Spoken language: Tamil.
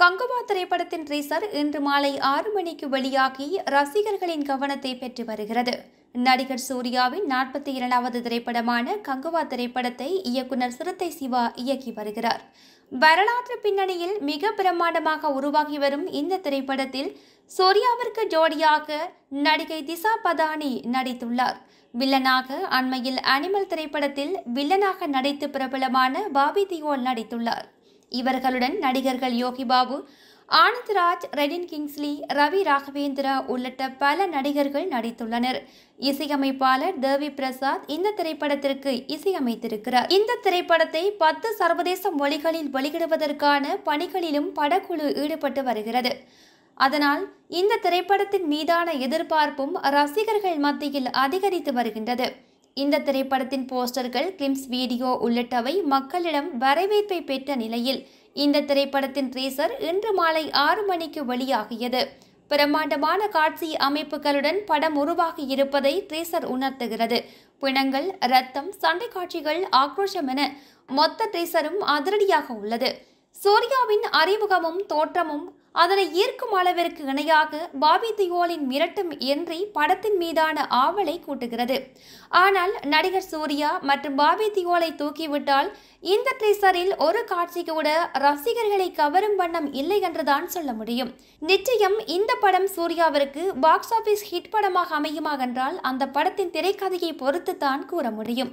கங்குவா திரைப்படத்தின் ரீசர் இன்று மாலை ஆறு மணிக்கு வெளியாகி ரசிகர்களின் கவனத்தை பெற்று வருகிறது. நடிகர் சூர்யாவின் நாற்பத்தி இரண்டாவது திரைப்படமான கங்குவா திரைப்படத்தை இயக்குனர் சிறுத்தை சிவா இயக்கி வருகிறார். வரலாற்று பின்னணியில் மிக பிரம்மாண்டமாக உருவாகி வரும் இந்த திரைப்படத்தில் சூர்யாவிற்கு ஜோடியாக நடிகை திசா பதானி நடித்துள்ளார். வில்லனாக அண்மையில் அனிமல் திரைப்படத்தில் வில்லனாக நடித்து பிரபலமான பாபி தியோல் நடித்துள்ளார். இவர்களுடன் நடிகர்கள் யோகி பாபு ஆனந்த்ராஜ் ரெடின் கிங்ஸ்லி ரவி ராகவேந்திரா உள்ளிட்ட பல நடிகர்கள் நடித்துள்ளனர். இசையமைப்பாளர் தேவி பிரசாத் இந்த திரைப்படத்திற்கு இசையமைத்திருக்கிறார். இந்த திரைப்படத்தை பத்து சர்வதேச மொழிகளில் வெளியிடுவதற்கான பணிகளிலும் படக்குழு ஈடுபட்டு வருகிறது. அதனால் இந்த திரைப்படத்தின் மீதான எதிர்பார்ப்பும் ரசிகர்கள் மத்தியில் அதிகரித்து வருகின்றது. இந்த திரைப்படத்தின் போஸ்டர்கள் கிளிம்ஸ் வீடியோ உள்ளிட்டவை மக்களிடம் வரவேற்பை பெற்ற நிலையில் இந்த திரைப்படத்தின் ட்ரீசர் இன்று மாலை ஆறு மணிக்கு வெளியாகியது. பிரம்மாண்டமான காட்சி அமைப்புகளுடன் படம் உருவாகி இருப்பதை ட்ரீசர் உணர்த்துகிறது. பிணங்கள் ரத்தம் சண்டை காட்சிகள் ஆக்ரோஷம் என மொத்த ட்ரீசரும் அதிரடியாக உள்ளது. சூர்யாவின் அறிமுகமும் தோற்றமும் அதனை ஈர்க்கும் அளவிற்கு இணையாக பாபி தியோலின் மிரட்டும் என்றி படத்தின் மீதான ஆவலை கூட்டுகிறது. ஆனால் நடிகர் சூர்யா மற்றும் பாபி தியோலை தூக்கிவிட்டால் இந்த ட்ரீசரில் ஒரு காட்சி கூட ரசிகர்களை கவரும் வண்ணம் இல்லை என்றுதான் சொல்ல முடியும். நிச்சயம் இந்த படம் சூர்யாவிற்கு பாக்ஸ் ஆபீஸ் ஹிட் படமாக அமையுமா என்றால் அந்த படத்தின் திரைக்கதையை பொறுத்து தான் கூற முடியும்.